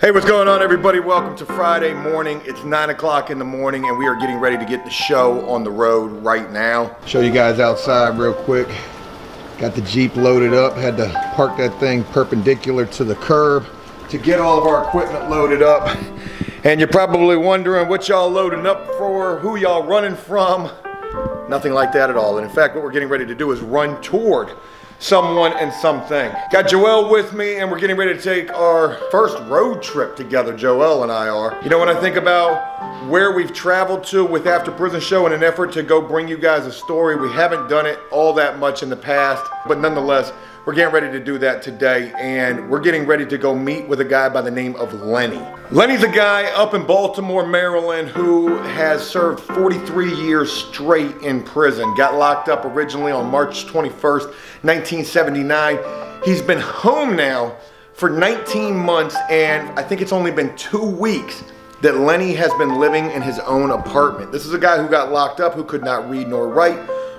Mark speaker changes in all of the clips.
Speaker 1: Hey, what's going on, everybody? Welcome to Friday morning. It's 9 o'clock in the morning, and we are getting ready to get the show on the road right now. Show you guys outside real quick. Got the Jeep loaded up. Had to park that thing perpendicular to the curb to get all of our equipment loaded up. And you're probably wondering what y'all loading up for, who y'all running from. Nothing like that at all. And in fact, what we're getting ready to do is run toward someone and something. Got Joel with me and we're getting ready to take our first road trip together, Joel and I are. You know, when I think about where we've traveled to with After Prison Show in an effort to go bring you guys a story, we haven't done it all that much in the past, but nonetheless, we're getting ready to do that today, and we're getting ready to go meet with a guy by the name of Lenny. Lenny's a guy up in Baltimore, Maryland, who has served 43 years straight in prison. Got locked up originally on March 21st, 1979. He's been home now for 19 months, and I think it's only been two weeks that Lenny has been living in his own apartment. This is a guy who got locked up, who could not read nor write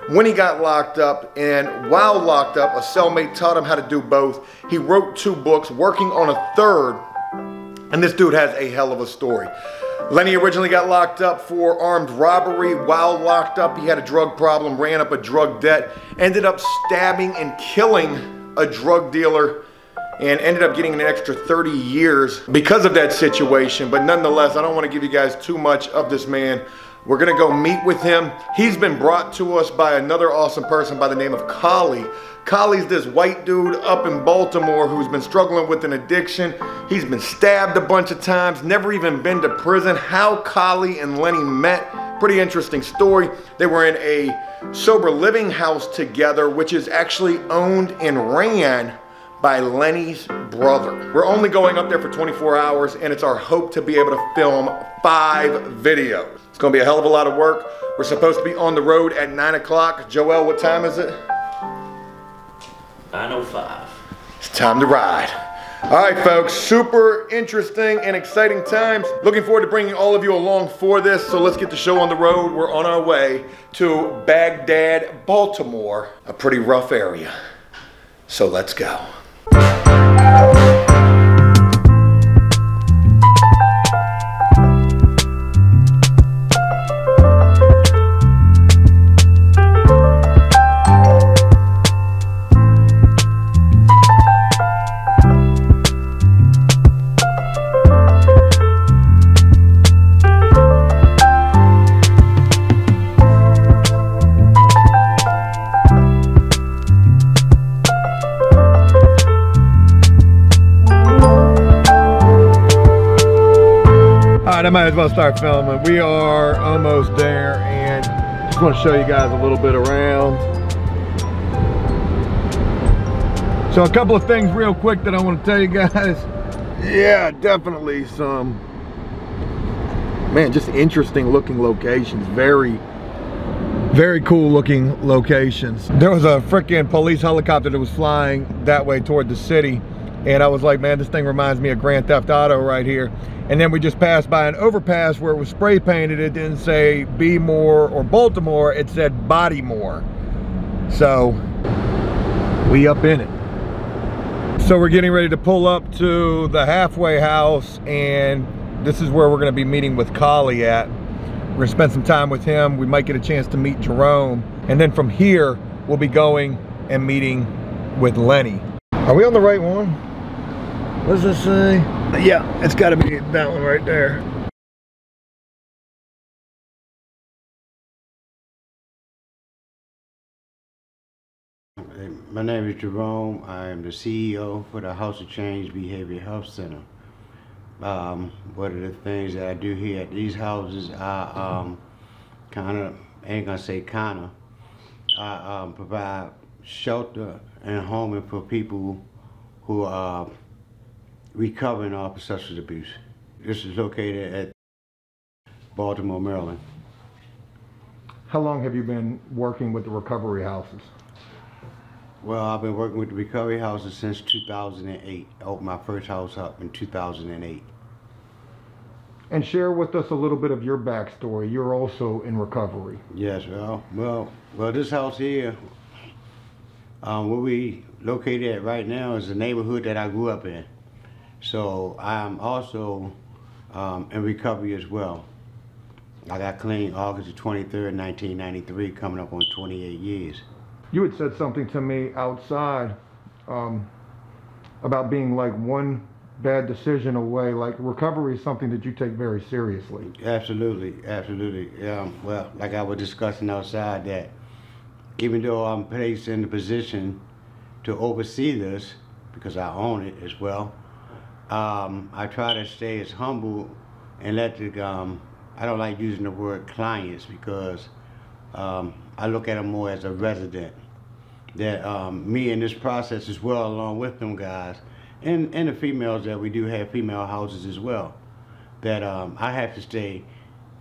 Speaker 1: when he got locked up. And while locked up, a cellmate taught him how to do both. He wrote two books, working on a third. And this dude has a hell of a story. Lenny originally got locked up for armed robbery. While locked up, he had a drug problem, ran up a drug debt, ended up stabbing and killing a drug dealer, and ended up getting an extra 30 years because of that situation. But nonetheless, I don't want to give you guys too much of this man. We're gonna go meet with him. He's been brought to us by another awesome person by the name of Collie. Collie's this white dude up in Baltimore who's been struggling with an addiction. He's been stabbed a bunch of times, never even been to prison. How Collie and Lenny met, pretty interesting story. They were in a sober living house together, which is actually owned and ran by Lenny's brother. We're only going up there for 24 hours and it's our hope to be able to film five videos. It's gonna be a hell of a lot of work. We're supposed to be on the road at nine o'clock. Joel, what time is it?
Speaker 2: 905.
Speaker 1: It's time to ride. All right, folks, super interesting and exciting times. Looking forward to bringing all of you along for this. So let's get the show on the road. We're on our way to Baghdad, Baltimore, a pretty rough area. So let's go. Right, might as well start filming. We are almost there and just want to show you guys a little bit around. So a couple of things real quick that I want to tell you guys. Yeah, definitely some, man, just interesting looking locations. Very, very cool looking locations. There was a freaking police helicopter that was flying that way toward the city. And I was like, man, this thing reminds me of Grand Theft Auto right here. And then we just passed by an overpass where it was spray painted. It didn't say Be More or Baltimore. It said Bodymore. So we up in it. So we're getting ready to pull up to the halfway house and this is where we're gonna be meeting with Collie at. We're gonna spend some time with him. We might get a chance to meet Jerome. And then from here, we'll be going and meeting with Lenny. Are we on the right one? What does this say? Yeah, it's got to be that one right there.
Speaker 3: My name is Jerome. I am the CEO for the House of Change Behavior Health Center. Um, one of the things that I do here at these houses, I um, kind of, ain't gonna say kind of, I um, provide shelter and homing for people who are recovering off of substance abuse. This is located at Baltimore, Maryland.
Speaker 1: How long have you been working with the recovery houses?
Speaker 3: Well, I've been working with the recovery houses since 2008. I opened my first house up in 2008.
Speaker 1: And share with us a little bit of your backstory. You're also in recovery.
Speaker 3: Yes, well, well, well. This house here, um, where we located at right now, is the neighborhood that I grew up in. So I'm also um, in recovery as well. I got clean August the 23rd, 1993, coming up on 28 years.
Speaker 1: You had said something to me outside um, about being like one bad decision away. Like recovery is something that you take very seriously.
Speaker 3: Absolutely, absolutely. Um, well, like I was discussing outside, that even though I'm placed in the position to oversee this, because I own it as well, um, I try to stay as humble and let the, um, I don't like using the word clients because um, I look at them more as a resident. That um, me in this process as well, along with them guys, and, and the females that we do have female houses as well, that um, I have to stay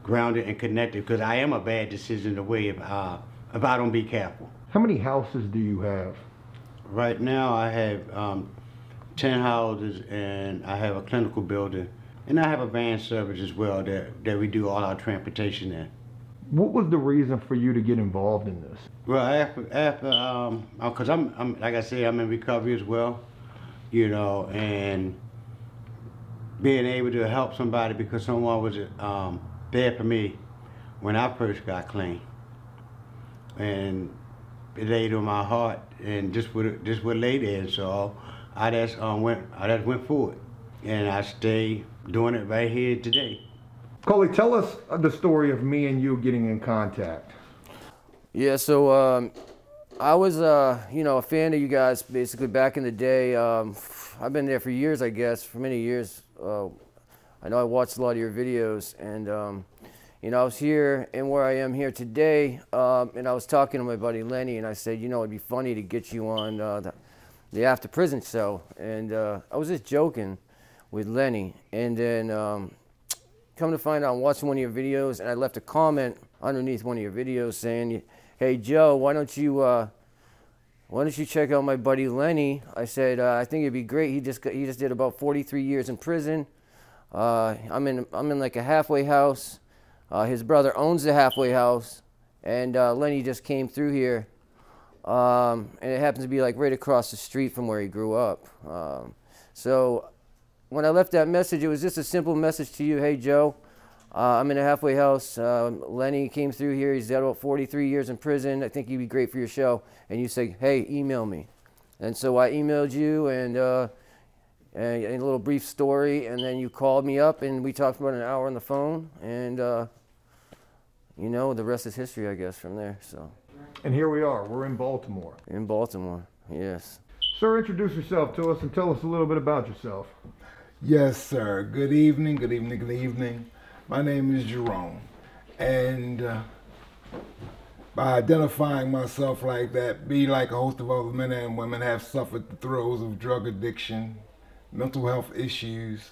Speaker 3: grounded and connected because I am a bad decision away if, uh, if I don't be careful.
Speaker 1: How many houses do you have?
Speaker 3: Right now I have um, 10 houses and I have a clinical building and I have a van service as well that, that we do all our transportation in.
Speaker 1: What was the reason for you to get involved in this?
Speaker 3: Well, after, after um, because I'm, I'm, like I say, I'm in recovery as well, you know, and being able to help somebody because someone was um, there for me when I first got clean, and it laid on my heart, and just what just what lay there, and so I just um, went, I just went forward, and I stay doing it right here today.
Speaker 1: Collie, tell us the story of me and you getting in contact.
Speaker 2: Yeah, so um, I was, uh, you know, a fan of you guys basically back in the day. Um, I've been there for years, I guess, for many years. Uh, I know I watched a lot of your videos, and um, you know, I was here and where I am here today, um, and I was talking to my buddy Lenny, and I said, you know, it'd be funny to get you on uh, the, the after prison show, and uh, I was just joking with Lenny, and then um, come to find out, I'm watching one of your videos, and I left a comment underneath one of your videos saying, "Hey Joe, why don't you uh, why don't you check out my buddy Lenny?" I said, uh, "I think it'd be great. He just he just did about 43 years in prison. Uh, I'm in I'm in like a halfway house. Uh, his brother owns the halfway house, and uh, Lenny just came through here." Um, and it happens to be like right across the street from where he grew up. Um, so when I left that message, it was just a simple message to you. Hey, Joe, uh, I'm in a halfway house. Uh, Lenny came through here. He's got about 43 years in prison. I think he'd be great for your show. And you say, hey, email me. And so I emailed you and, uh, and a little brief story. And then you called me up and we talked about an hour on the phone. And, uh, you know, the rest is history, I guess, from there. So.
Speaker 1: And here we are. We're in Baltimore.
Speaker 2: In Baltimore, yes.
Speaker 1: Sir, introduce yourself to us and tell us a little bit about yourself.
Speaker 4: Yes, sir. Good evening, good evening, good evening. My name is Jerome. And uh, by identifying myself like that, be like a host of other men and women have suffered the throes of drug addiction, mental health issues,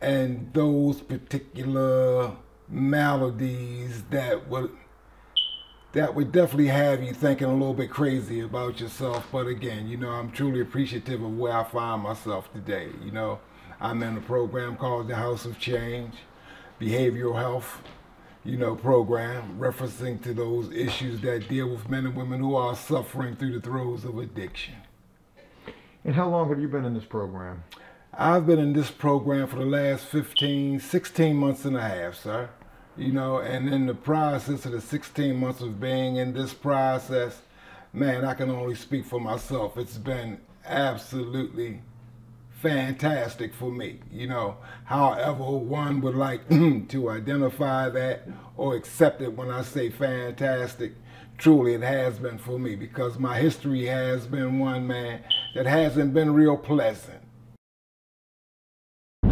Speaker 4: and those particular maladies that would that would definitely have you thinking a little bit crazy about yourself. But again, you know, I'm truly appreciative of where I find myself today. You know, I'm in a program called the House of Change, behavioral health, you know, program referencing to those issues that deal with men and women who are suffering through the throes of addiction.
Speaker 1: And how long have you been in this program?
Speaker 4: I've been in this program for the last 15, 16 months and a half, sir you know, and in the process of the 16 months of being in this process, man, I can only speak for myself. It's been absolutely fantastic for me, you know. However, one would like to identify that or accept it when I say fantastic, truly it has been for me because my history has been one, man, that hasn't been real pleasant.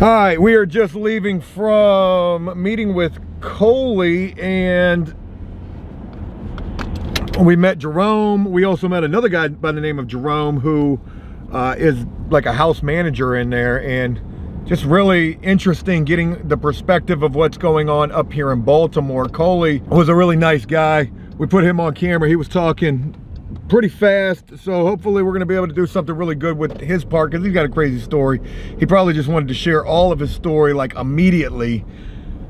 Speaker 1: Hi, we are just leaving from meeting with Collie and we met Jerome. We also met another guy by the name of Jerome who uh, is like a house manager in there and just really interesting getting the perspective of what's going on up here in Baltimore. Collie was a really nice guy. We put him on camera. He was talking pretty fast. So hopefully we're to be able to do something really good with his part because he's got a crazy story. He probably just wanted to share all of his story like immediately.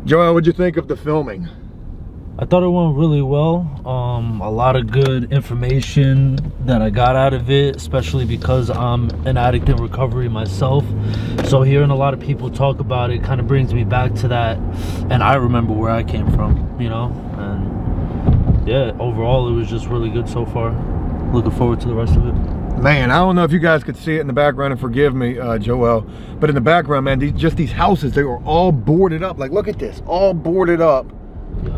Speaker 1: Joel, what'd you think of the filming?
Speaker 5: I thought it went really well. Um, a lot of good information that I got out of it, especially because I'm an addict in recovery myself. So hearing a lot of people talk about it kind of brings me back to that, and I remember where I came from, you know. And yeah, overall, it was just really good so far. Looking forward to the rest of it.
Speaker 1: Man, I don't know if you guys could see it in the background, and forgive me, uh, Joel, but in the background, man, these, just these houses, they were all boarded up. Like, look at this, all boarded up.
Speaker 5: Yeah.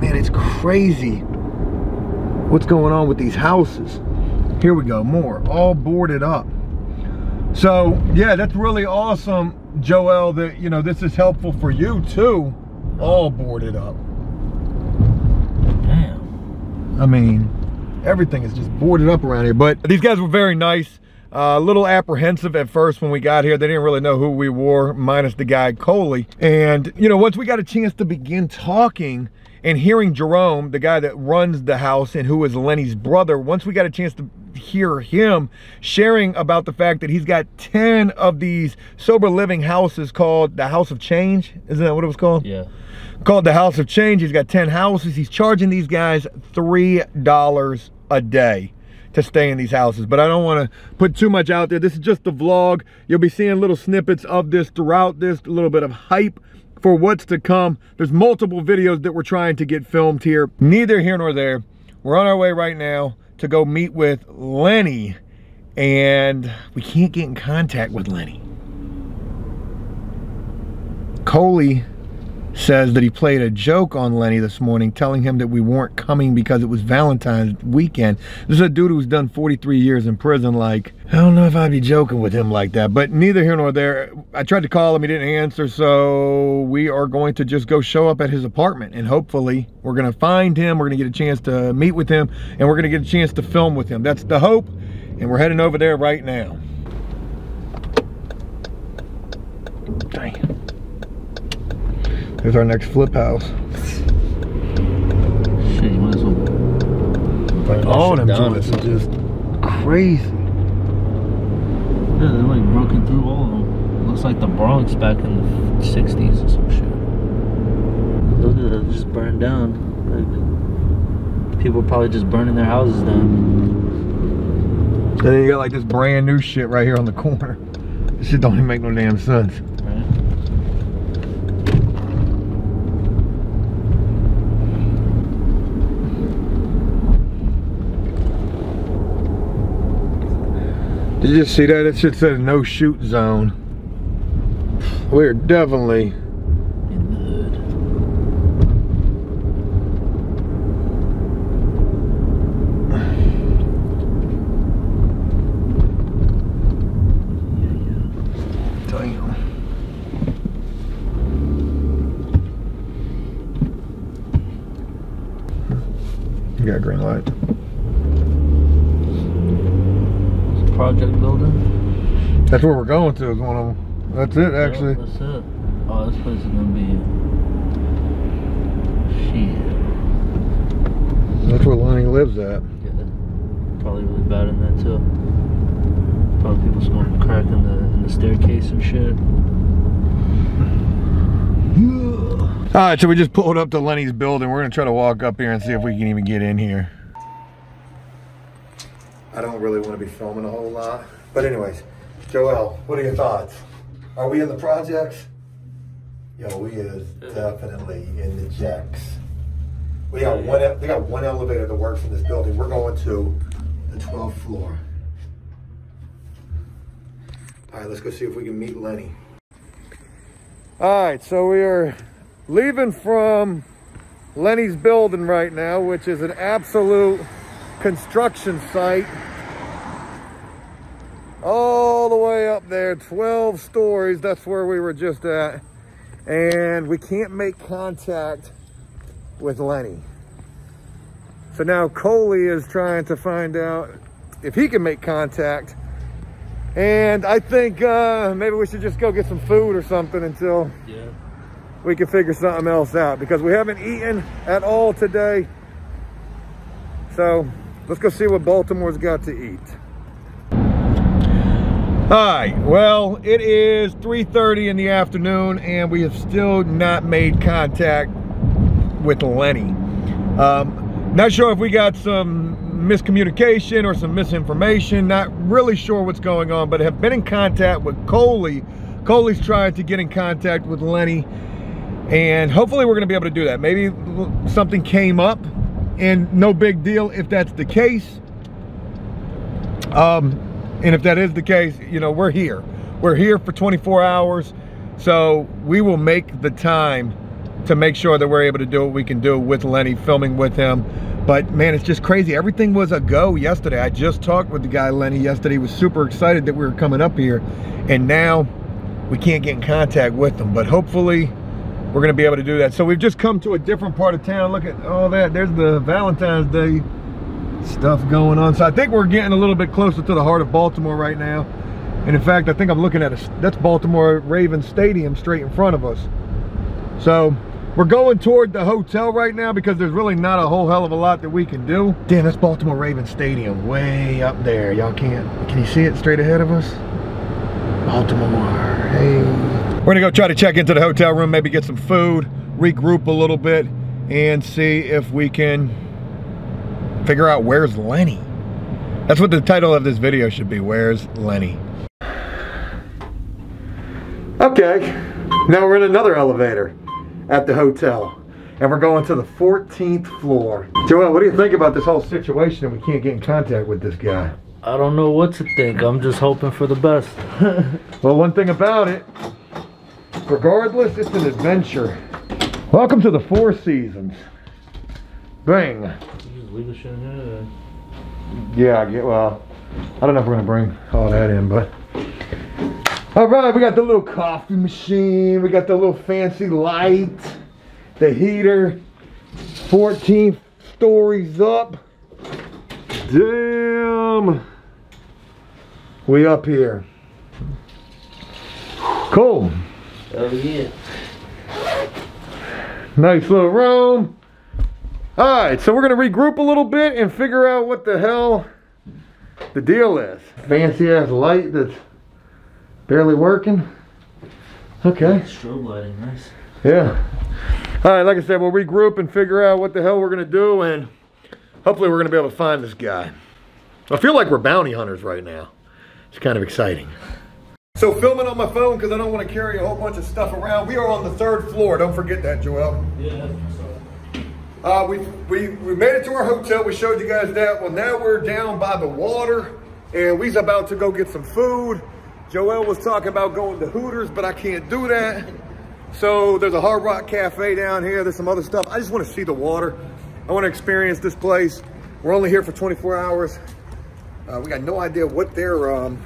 Speaker 1: Man, it's crazy what's going on with these houses. Here we go, more, all boarded up. So, yeah, that's really awesome, Joel, that, you know, this is helpful for you too, all boarded up.
Speaker 5: Damn.
Speaker 1: I mean, everything is just boarded up around here. But these guys were very nice. Uh, a little apprehensive at first when we got here. They didn't really know who we were, minus the guy Collie. And, you know, once we got a chance to begin talking and hearing Jerome, the guy that runs the house and who is Lenny's brother, once we got a chance to hear him sharing about the fact that he's got 10 of these sober living houses called the House of Change. Isn't that what it was called?
Speaker 5: Yeah.
Speaker 1: Called the House of Change. He's got 10 houses. He's charging these guys $3 a day to stay in these houses. But I don't want to put too much out there. This is just the vlog. You'll be seeing little snippets of this throughout this, a little bit of hype for what's to come. There's multiple videos that we're trying to get filmed here. Neither here nor there. We're on our way right now to go meet with Lenny and we can't get in contact with Lenny. Collie says that he played a joke on Lenny this morning, telling him that we weren't coming because it was Valentine's weekend. This is a dude who's done 43 years in prison. Like, I don't know if I'd be joking with him like that, but neither here nor there. I tried to call him, he didn't answer, so we are going to just go show up at his apartment and hopefully we're going to find him. We're going to get a chance to meet with him and we're going to get a chance to film with him. That's the hope, and we're heading over there right now. Dang. There's our next flip house.
Speaker 5: Shit, you might as well burn
Speaker 1: All them joints are just crazy.
Speaker 5: Yeah, they're like broken through all of them. Looks like the Bronx back in the 60s or some shit. Look at that, just burned down. Like, people are probably just burning their houses down.
Speaker 1: And then you got like this brand new shit right here on the corner. This shit don't even make no damn sense.
Speaker 5: Right?
Speaker 1: Did you see that? It shit said no shoot zone. We're definitely
Speaker 5: In the hood.
Speaker 1: damn. You got a green light.
Speaker 5: Project building.
Speaker 1: That's where we're going to. Is one of them. That's it, actually.
Speaker 5: Yeah, that's it. Oh, this place is gonna be. Shit.
Speaker 1: That's where Lenny lives at.
Speaker 5: Yeah. Probably really bad in there too. Probably people smoking crack in the in the staircase and shit.
Speaker 1: All right, so we just pulled up to Lenny's building. We're gonna try to walk up here and see if we can even get in here. I don't really want to be filming a whole lot, but anyways, Joel, what are your thoughts? Are we in the projects? Yo, we is definitely in the jacks. We got one. We got one elevator that works in this building. We're going to the 12th floor. All right, let's go see if we can meet Lenny. All right, so we are leaving from Lenny's building right now, which is an absolute construction site. All the way up there, 12 stories. That's where we were just at. And we can't make contact with Lenny. So now Collie is trying to find out if he can make contact. And I think uh, maybe we should just go get some food or something until
Speaker 5: Yeah.
Speaker 1: we can figure something else out because we haven't eaten at all today. So let's go see what Baltimore's got to eat. Right, well, it is 3.30 in the afternoon and we have still not made contact with Lenny. Um, not sure if we got some miscommunication or some misinformation. Not really sure what's going on, but have been in contact with Collie. Collie's trying to get in contact with Lenny, and hopefully we're going to be able to do that. Maybe something came up, and no big deal if that's the case. Um, and if that is the case, you know, we're here. We're here for 24 hours. So we will make the time to make sure that we're able to do what we can do with Lenny, filming with him. But man, it's just crazy. Everything was a go yesterday. I just talked with the guy, Lenny, yesterday. He was super excited that we were coming up here. And now we can't get in contact with them. But hopefully we're gonna be able to do that. So we've just come to a different part of town. Look at all that. There's the Valentine's Day stuff going on. So I think we're getting a little bit closer to the heart of Baltimore right now. And in fact, I think I'm looking at a, that's Baltimore Ravens Stadium straight in front of us. So we're going toward the hotel right now because there's really not a whole hell of a lot that we can do. Damn, that's Baltimore Ravens Stadium way up there. Y'all can't, can you see it straight ahead of us? Baltimore, hey. We're gonna go try to check into the hotel room, maybe get some food, regroup a little bit, and see if we can figure out where's Lenny. That's what the title of this video should be, Where's Lenny? Okay, now we're in another elevator at the hotel. And we're going to the 14th floor. Joel, what do you think about this whole situation and we can't get in contact with this guy?
Speaker 5: I don't know what to think. I'm just hoping for the best.
Speaker 1: well, one thing about it, regardless, it's an adventure. Welcome to the Four Seasons. Bang.
Speaker 5: The shit in
Speaker 1: Yeah, I get, well, I don't know if we're gonna bring all that in, but. All right, we got the little coffee machine. We got the little fancy light, the heater, 14 stories up. Damn. We up here. Cool.
Speaker 5: Oh yeah.
Speaker 1: Nice little room. All right, so we're gonna regroup a little bit and figure out what the hell the deal is. Fancy ass light that's barely working. Okay.
Speaker 5: Strobe lighting, nice.
Speaker 1: Yeah. All right, like I said, we'll regroup and figure out what the hell we're gonna do and hopefully we're gonna be able to find this guy. I feel like we're bounty hunters right now. It's kind of exciting. So filming on my phone because I don't want to carry a whole bunch of stuff around. We are on the third floor. Don't forget that, Joel.
Speaker 5: Yeah.
Speaker 1: Uh, we, we, we made it to our hotel. We showed you guys that. Well, now we're down by the water and we's about to go get some food. Joel was talking about going to Hooters, but I can't do that. So there's a Hard Rock Cafe down here. There's some other stuff. I just want to see the water. I want to experience this place. We're only here for 24 hours. Uh, we got no idea what their um,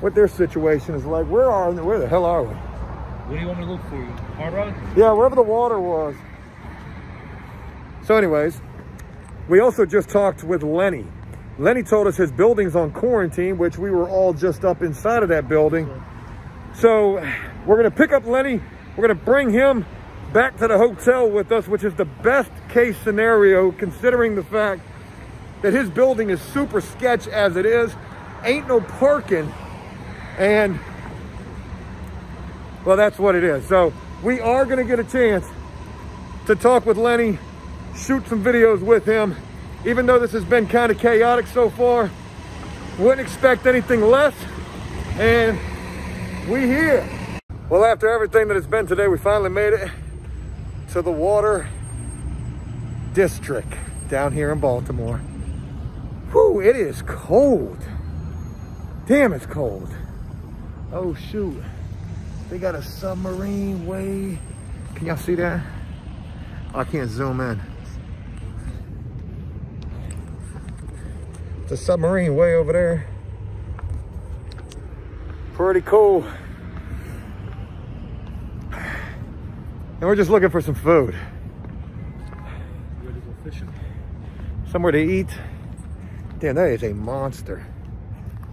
Speaker 1: what their situation is like. Where are where the hell are we?
Speaker 5: What do you want me to look for? Hard Rock?
Speaker 1: Yeah, wherever the water was. So anyways, we also just talked with Lenny. Lenny told us his building's on quarantine, which we were all just up inside of that building. So we're gonna pick up Lenny. We're gonna bring him back to the hotel with us, which is the best case scenario considering the fact that his building is super sketch as it is. Ain't no parking. And well, that's what it is. So we are gonna get a chance to talk with Lenny, shoot some videos with him. Even though this has been kind of chaotic so far, wouldn't expect anything less. And we here. Well, after everything that it's been today, we finally made it to the water district down here in Baltimore. Whew, it is cold. Damn, it's cold. Oh, shoot. They got a submarine way. Can y'all see that? I can't zoom in. A submarine way over there. Pretty cool. And we're just looking for some food. Somewhere to eat. Damn, that is a monster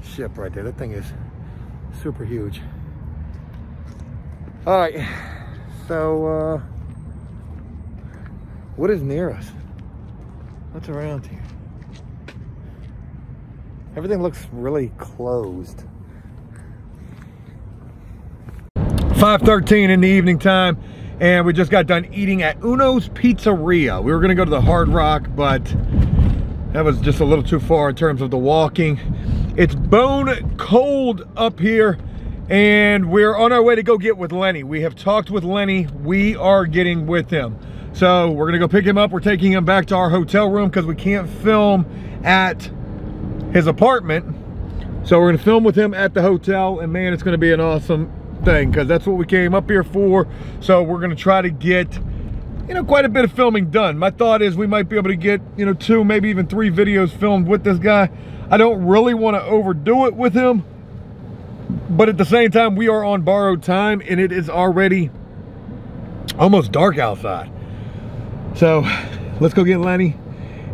Speaker 1: ship right there. That thing is super huge. All right, so uh, what is near us? What's around here? Everything looks really closed. 5.13 in the evening time and we just got done eating at Uno's Pizzeria. We were gonna go to the Hard Rock, but that was just a little too far in terms of the walking. It's bone cold up here and we're on our way to go get with Lenny. We have talked with Lenny. We are getting with him. So we're gonna go pick him up. We're taking him back to our hotel room because we can't film at his apartment. So we're gonna film with him at the hotel and man, it's gonna be an awesome thing because that's what we came up here for. So we're gonna try to get you know, quite a bit of filming done. My thought is we might be able to get, you know, two, maybe even three videos filmed with this guy. I don't really want to overdo it with him but at the same time, we are on borrowed time and it is already almost dark outside. So let's go get Lenny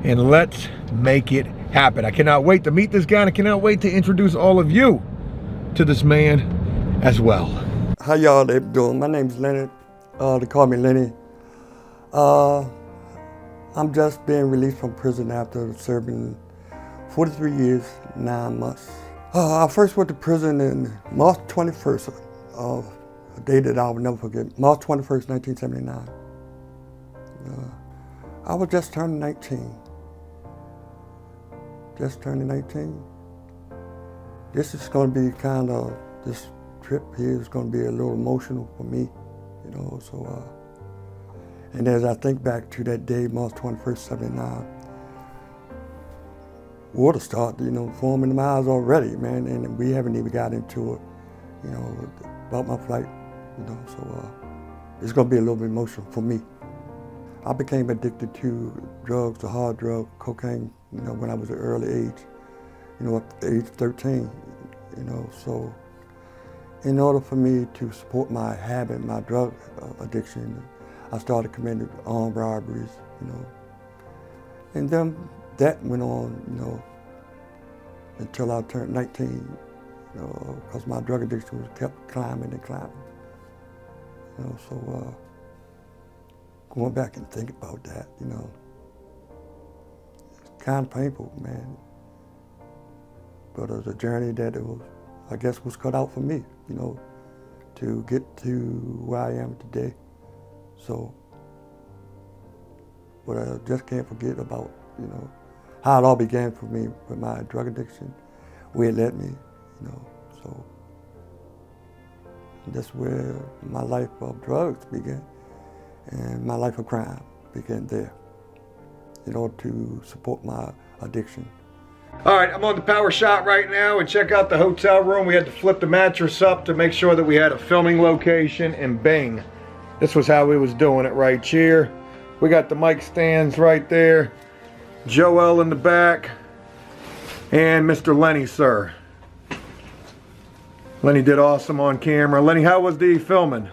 Speaker 1: and let's make it happen. I cannot wait to meet this guy and I cannot wait to introduce all of you to this man as well.
Speaker 6: How y'all doing? My name's Lenny. Uh, they call me Lenny. Uh, I'm just being released from prison after serving 43 years, nine months. Uh, I first went to prison in March 21st, uh, a day that I will never forget, March 21st, 1979. Uh, I was just turning 19. Just turning 18. This is going to be kind of, this trip here is going to be a little emotional for me, you know, so, uh, and as I think back to that day, March 21st, 79, water started, you know, forming in my eyes already, man, and we haven't even got into it, you know, about my flight, you know, so uh, it's gonna be a little bit emotional for me. I became addicted to drugs, the hard drug, cocaine, you know, when I was an early age, you know, at age 13, you know, so in order for me to support my habit, my drug uh, addiction, I started committing armed robberies, you know, and then that went on, you know, until I turned 19, you know, because my drug addiction was kept climbing and climbing. You know, so uh, going back and think about that, you know, it's kind of painful, man. But it was a journey that it was, I guess, was cut out for me, you know, to get to where I am today. So, but I just can't forget about, you know, how it all began for me with my drug addiction, where it led me, you know. So that's where my life of drugs began, and my life of crime began there, in order to support my addiction.
Speaker 1: All right, I'm on the power shot right now and check out the hotel room. We had to flip the mattress up to make sure that we had a filming location and bang. This was how we was doing it right here. We got the mic stands right there. Joel in the back, and Mr. Lenny, sir. Lenny did awesome on camera. Lenny, how was the filming?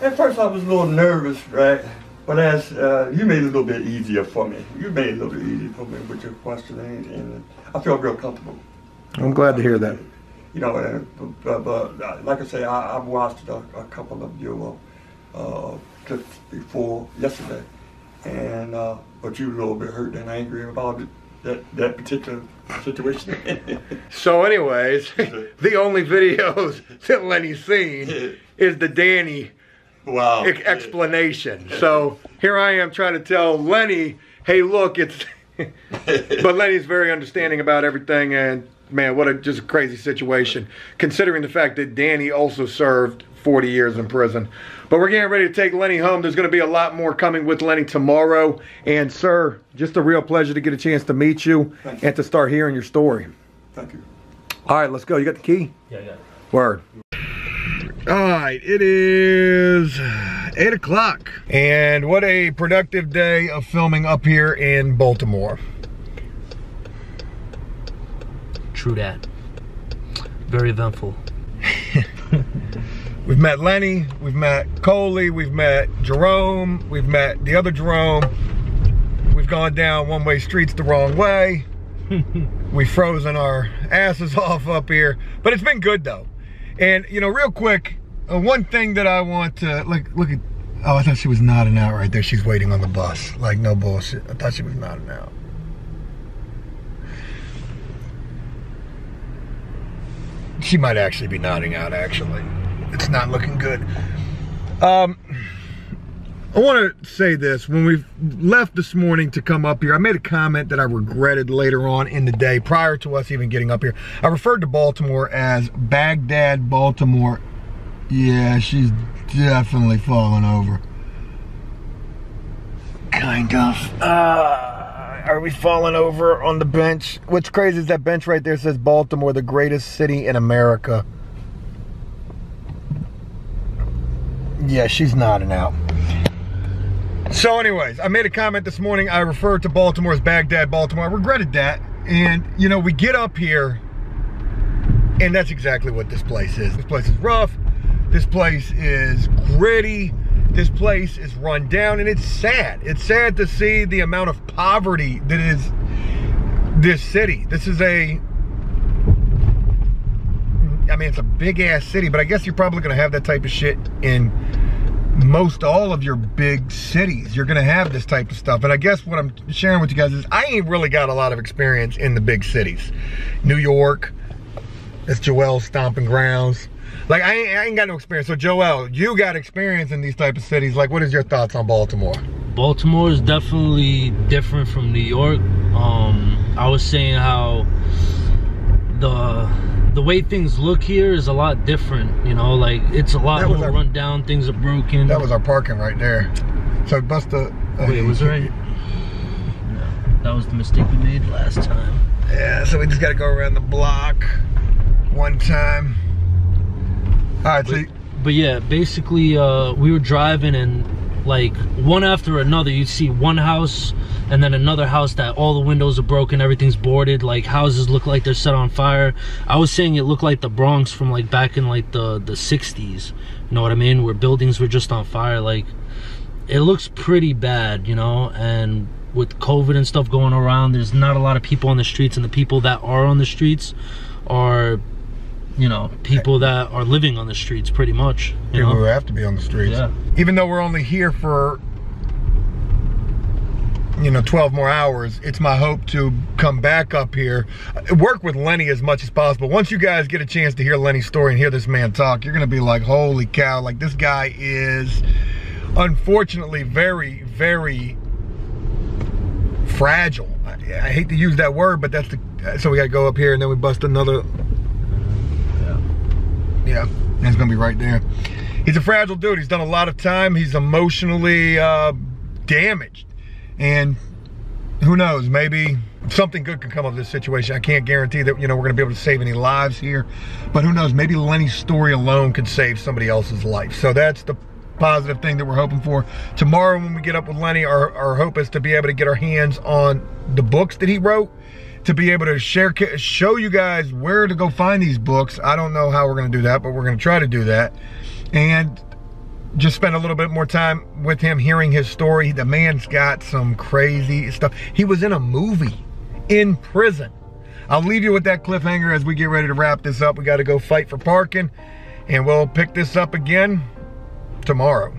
Speaker 7: At first I was a little nervous, right? But as uh, you made it a little bit easier for me. You made it a little bit easier for me with your questioning, and I feel real comfortable.
Speaker 1: I'm glad to hear that.
Speaker 7: You know, and, but, but uh, like I say, I, have watched a, a, couple of your uh, clips before yesterday, and uh, but you were a little bit hurt and angry about it, that that particular situation.
Speaker 1: so, anyways, the only videos that Lenny's seen is the Danny
Speaker 7: wow
Speaker 1: explanation. So here I am trying to tell Lenny, hey, look, it's. but Lenny's very understanding about everything, and man, what a just a crazy situation. Considering the fact that Danny also served 40 years in prison. But we're getting ready to take Lenny home. There's going to be a lot more coming with Lenny tomorrow. And, sir, just a real pleasure to get a chance to meet you, you. and to start hearing your story.
Speaker 7: Thank you.
Speaker 1: All right, let's go. You got the key?
Speaker 5: Yeah, yeah.
Speaker 1: Word. All right, it is 8 o'clock. And what a productive day of filming up here in Baltimore.
Speaker 5: True that. Very eventful.
Speaker 1: We've met Lenny, we've met Collie, we've met Jerome, we've met the other Jerome. We've gone down one-way streets the wrong way. we've frozen our asses off up here, but it's been good though. And you know, real quick, uh, one thing that I want to look look at. Oh, I thought she was nodding out right there. She's waiting on the bus. Like no bullshit. I thought she was nodding out. She might actually be nodding out. Actually it's not looking good. Um, I want to say this. When we left this morning to come up here, I made a comment that I regretted later on in the day, prior to us even getting up here. I referred to Baltimore as Baghdad, Baltimore. Yeah, she's definitely falling over. Kind of. Uh, are we falling over on the bench? What's crazy is that bench right there says Baltimore, the greatest city in America. Yeah, she's nodding out. So, anyways, I made a comment this morning. I referred to Baltimore as Baghdad, Baltimore. I regretted that. And, you know, we get up here, and that's exactly what this place is. This place is rough. This place is gritty. This place is run down, and it's sad. It's sad to see the amount of poverty that is this city. This is a I mean, it's a big ass city, but I guess you're probably going to have that type of shit in most all of your big cities. You're going to have this type of stuff. And I guess what I'm sharing with you guys is I ain't really got a lot of experience in the big cities. New York, it's Joel's stomping grounds. Like, I ain't, I ain't got no experience. So, Joel, you got experience in these type of cities. Like, what is your thoughts on Baltimore?
Speaker 5: Baltimore is definitely different from New York. Um, I was saying how the the way things look here is a lot different. You know, like it's a lot more
Speaker 1: our-
Speaker 5: run down. Things are broken.
Speaker 1: That was our parking right there. So, bust the.
Speaker 5: Wait, was right? No, that was the mistake we made last time.
Speaker 1: Yeah, so we just got to go around the block one time. All right,
Speaker 5: But, but yeah, basically, uh, we were driving and like one after another, you'd see one house and then another house that all the windows are broken, everything's boarded. Like houses look like they're set on fire. I was saying it looked like the Bronx from like back in like the the 60s. You know what I mean? Where buildings were just on fire. Like it looks pretty bad, you know. And with COVID and stuff going around, there's not a lot of people on the streets, and the people that are on the streets are you know, people that are living on the streets pretty much. You
Speaker 1: people
Speaker 5: know?
Speaker 1: who have to be on the streets.
Speaker 5: Yeah.
Speaker 1: Even though we're only here for, you know, 12 more hours, it's my hope to come back up here, work with Lenny as much as possible. Once you guys get a chance to hear Lenny's story and hear this man talk, you're going to be like, holy cow, like this guy is unfortunately very, very fragile. I, I hate to use that word, but that's the, so we got to go up here and then we bust another yeah, it's gonna be right there. He's a fragile dude. He's done a lot of time. He's emotionally uh, damaged, and who knows? Maybe something good could come of this situation. I can't guarantee that you know we're gonna be able to save any lives here, but who knows? Maybe Lenny's story alone could save somebody else's life. So that's the positive thing that we're hoping for. Tomorrow, when we get up with Lenny, our, our hope is to be able to get our hands on the books that he wrote to be able to share, show you guys where to go find these books. I don't know how we're going to do that, but we're going to try to do that. And just spend a little bit more time with him hearing his story. The man's got some crazy stuff. He was in a movie in prison. I'll leave you with that cliffhanger as we get ready to wrap this up. We got to go fight for parking, and we'll pick this up again tomorrow.